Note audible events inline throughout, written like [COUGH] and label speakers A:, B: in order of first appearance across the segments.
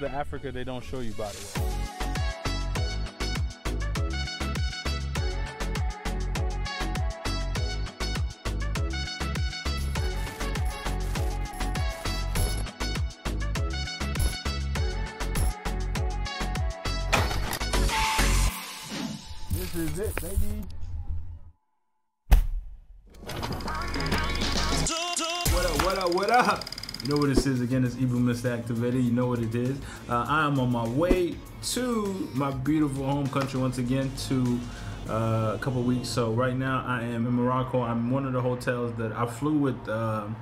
A: the Africa they don't show you, by the way. This is it, baby.
B: What up, what up, what up? You know what this is again, it's Evil Mr. Activated. You know what it is. Uh, I am on my way to my beautiful home country once again to uh, a couple weeks. So right now I am in Morocco. I'm one of the hotels that I flew with um,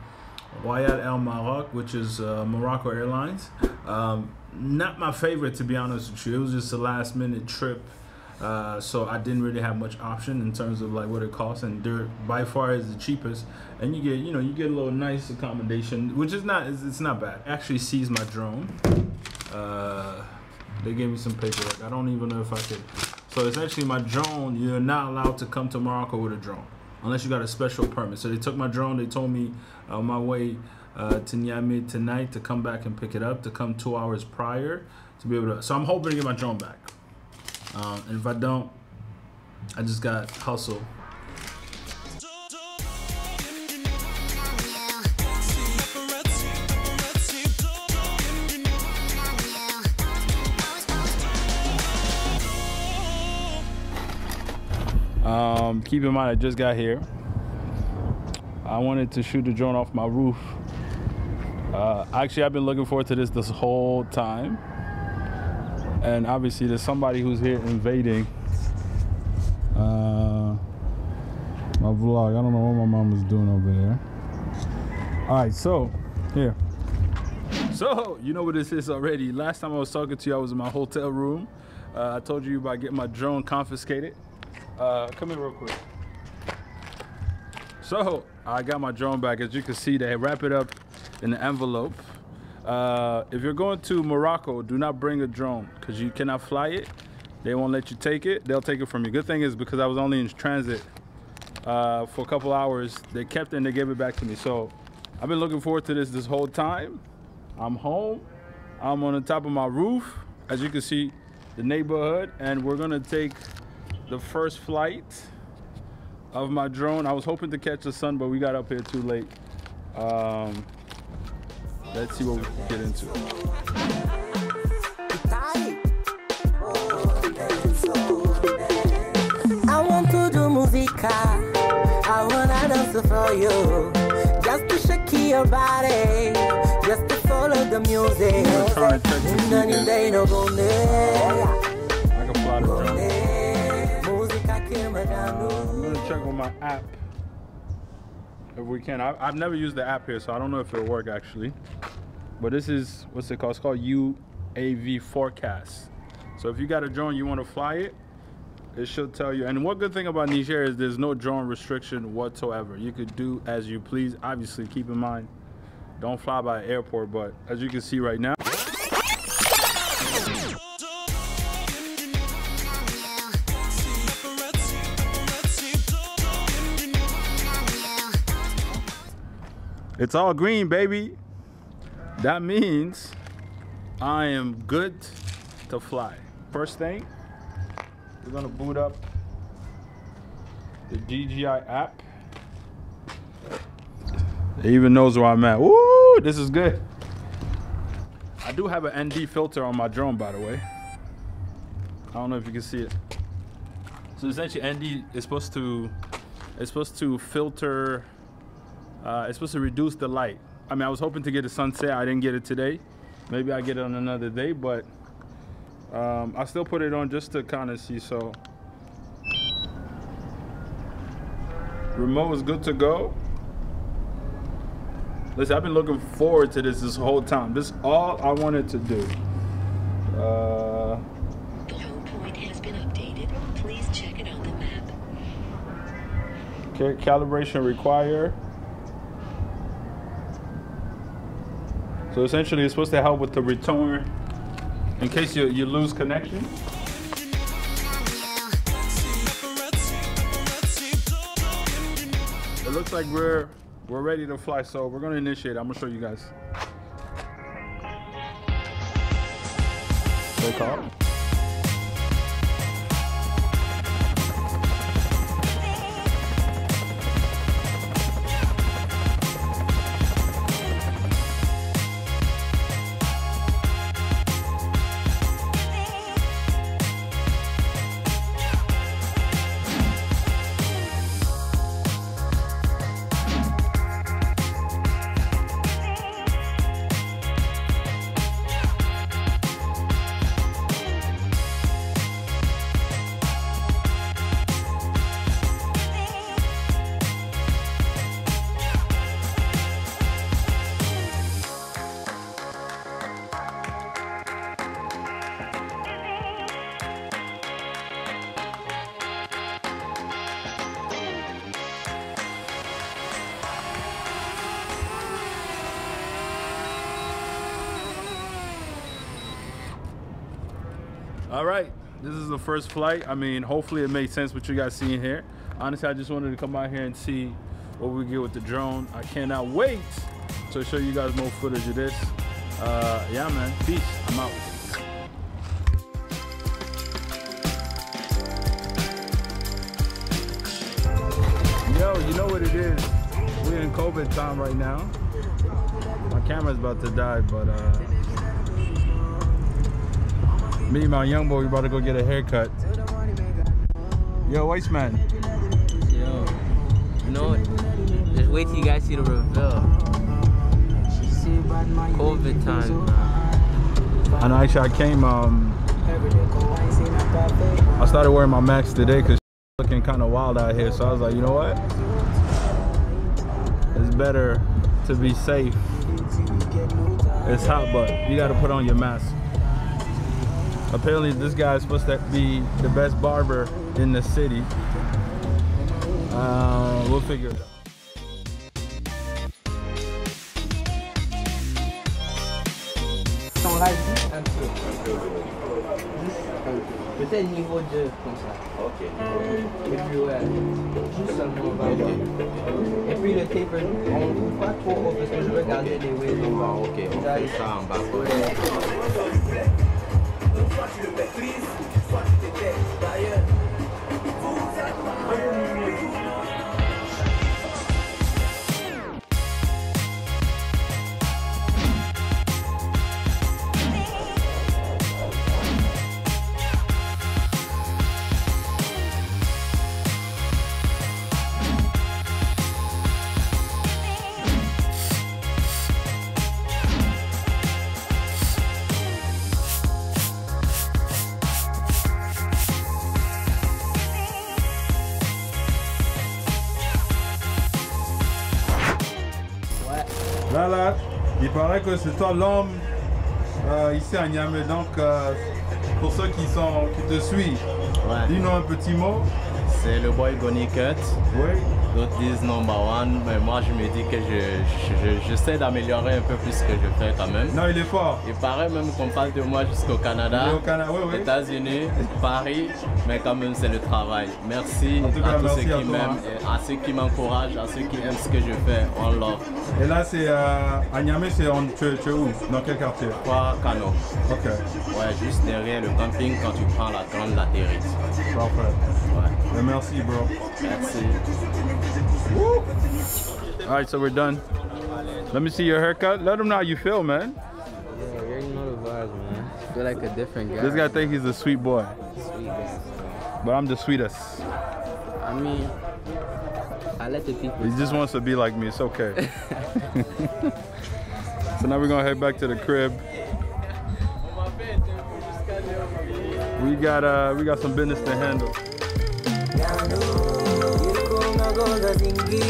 B: Royal Air Maroc, which is uh, Morocco Airlines. Um, not my favorite to be honest with you. It was just a last minute trip. Uh, so I didn't really have much option in terms of like what it costs, and they're by far is the cheapest. And you get, you know, you get a little nice accommodation, which is not, it's, it's not bad. Actually, seized my drone. Uh, they gave me some paperwork. I don't even know if I could. So essentially, my drone, you're not allowed to come to Morocco with a drone unless you got a special permit. So they took my drone. They told me on my way uh, to Niamey tonight to come back and pick it up. To come two hours prior to be able to. So I'm hoping to get my drone back. Um, and if I don't, I just got hustle.
A: Um, keep in mind, I just got here. I wanted to shoot the drone off my roof. Uh, actually, I've been looking forward to this this whole time. And obviously, there's somebody who's here invading uh, my vlog. I don't know what my mom is doing over there. All right, so here. So, you know what this is already. Last time I was talking to you, I was in my hotel room. Uh, I told you about getting my drone confiscated. Uh, come here real quick. So I got my drone back. As you can see, they wrap it up in an envelope. Uh, if you're going to Morocco, do not bring a drone because you cannot fly it. They won't let you take it. They'll take it from you. Good thing is because I was only in transit uh, for a couple hours, they kept it and they gave it back to me. So I've been looking forward to this this whole time. I'm home. I'm on the top of my roof. As you can see, the neighborhood, and we're gonna take the first flight of my drone. I was hoping to catch the sun, but we got up here too late. Um, let's see what we can get into.
C: I want to do musica. I wanna dance for you. Just to shake your body. Just to follow the music.
A: Texas
C: None
A: weekend.
C: day no
A: I can fly the drone.
C: Musica que me dá
A: I'm gonna check with my app if we can. I, I've never used the app here, so I don't know if it'll work actually. But this is what's it called? It's called UAV Forecast. So if you got a drone, you want to fly it, it should tell you. And one good thing about Niger is there's no drone restriction whatsoever. You could do as you please. Obviously, keep in mind, don't fly by airport. But as you can see right now. It's all green, baby. That means I am good to fly. First thing, we're gonna boot up the DJI app. It even knows where I'm at. Woo, this is good. I do have an ND filter on my drone, by the way. I don't know if you can see it. So essentially, ND is supposed to it's supposed to filter uh, it's supposed to reduce the light. I mean, I was hoping to get a sunset. I didn't get it today. Maybe I get it on another day, but um, I still put it on just to kind of see. So remote is good to go. Listen, I've been looking forward to this this whole time. This is all I wanted to do. Uh,
D: The home point has been updated. Please check it on the map.
A: ca- calibration require. So essentially, it's supposed to help with the return in case you, you lose connection. It looks like we're we're ready to fly, so we're gonna initiate. I'm gonna show you guys. they All right, this is the first flight. I mean, hopefully it made sense what you guys seeing here. Honestly, I just wanted to come out here and see what we get with the drone. I cannot wait to show you guys more footage of this. Uh, yeah, man. Peace. I'm out. Yo, you know what it is? We're in COVID time right now. My camera's about to die, but uh, me and my young boy, we about to go get a haircut. Yo, White man.
E: Yo, you know what? Just wait till you guys see the reveal. COVID time.
A: I know actually I came, um, I started wearing my max today because looking kind of wild out here. So I was like, you know what? It's better to be safe. It's hot, but you got to put on your mask. Apparently this guy is supposed to be the best barber in the city. Uh, we'll figure it out.
E: Peut-être niveau 2, comme ça. Ok. Et puis le taper, on ne pas trop haut parce que je veux garder les waves en bas. Ok, on fait ça en bas.
A: Só tiro Petris, só il paraît que c'est toi l'homme euh, ici à Niamey. Donc, euh, pour ceux qui, sont, qui te suivent,
F: Ouais.
A: dis-nous un petit mot.
F: C'est le boy Goni Cut.
A: Oui.
F: D'autres disent number one, mais moi je me dis que je, je- je- j'essaie d'améliorer un peu plus ce que je fais quand même.
A: Non, il est fort.
F: Il paraît même qu'on parle de moi jusqu'au Canada,
A: Il est au Canada, oui, oui.
F: États-Unis, Paris, mais quand même c'est le travail. Merci
A: cas,
F: à tous
A: merci
F: ceux qui m'aiment, à ceux qui m'encouragent, à ceux qui aiment ce que je fais. On love.
A: Et là, c'est euh, à Niamey, c'est tu, tu es où? Dans quel quartier?
F: Quoi, Cano
A: Ok,
F: Ouais, juste derrière le camping quand tu prends la grande latérite.
A: parfait.
F: Ouais,
A: Merci, bro.
F: merci.
A: All right, so we're done. Let me see your haircut. Let them know how you feel, man.
E: Yeah, you already know the vibes, man. I feel like a different guy.
A: This guy think he's a sweet boy,
E: Sweet guy.
A: but I'm the sweetest.
E: I mean, I let the people.
A: He just wants to be like me. It's okay. [LAUGHS] so now we're gonna head back to the crib. We got uh we got some business to handle.
C: Yano, iriko nagoza zingi